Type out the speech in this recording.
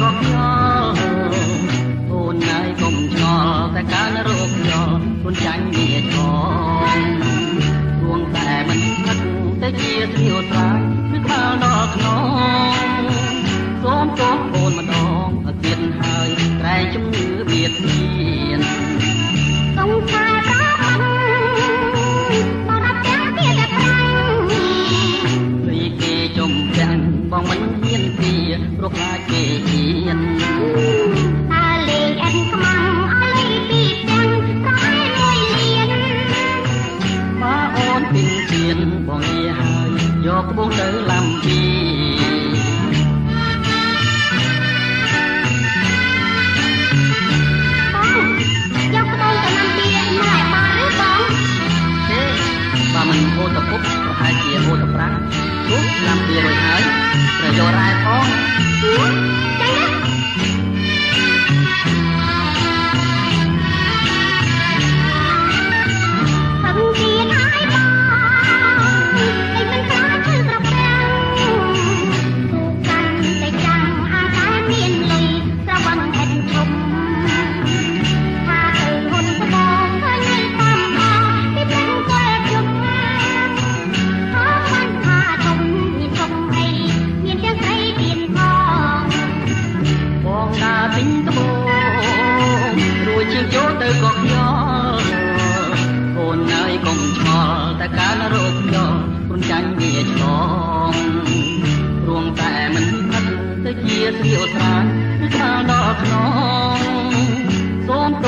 ក៏ខ្យល់អូនហើយកុំឆ្ងល់តែកើនរោគខ្យល់ខ្លួនចាញ់វាឆ្ងល់គួងតែមិនខិតតែជាទ្រាវត្រាយឬក្បាលដល់ខ្នងសូមសូមអូនម្ដងអត់ទៀតហើយត្រែងជំងឺបៀតបៀនសុំថា ពីព្រោះខ្លាចគេហ៊ានបងងាហើយយកក្បួងទៅឡាំពីយកក្បួងទៅឡាំពីម៉ែបងឬបងទេបើមិនហូតទៅពុកប្រហែលជាហូតទៅប្រាំងនោះឡាំពីរួចហើយត្រូវយ តែកាលរោគយកព្រុនចាញ់វាឆ្លងរួងតែមិនផឹកទៅជាស្រីអូស្រាយឬខ្លាដល់ខ្នងសូមត